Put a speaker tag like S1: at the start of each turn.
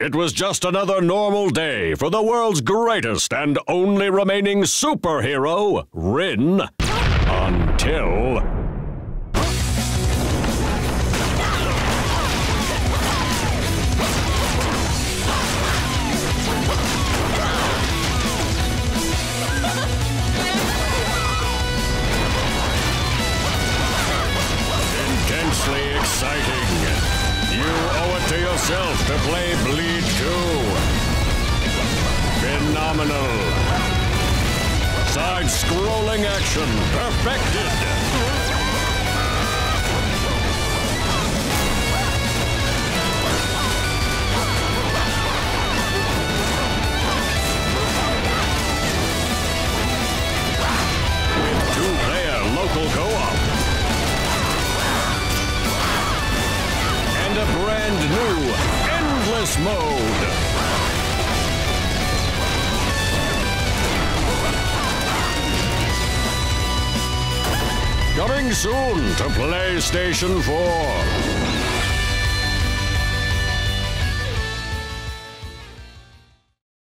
S1: it was just another normal day for the world's greatest and only remaining superhero, Wryn. Until. Intensely exciting. Yourself to play Bleed 2. Phenomenal. Side scrolling action perfected. With two player local co a brand new Endless Mode. Coming soon to PlayStation 4.